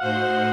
Música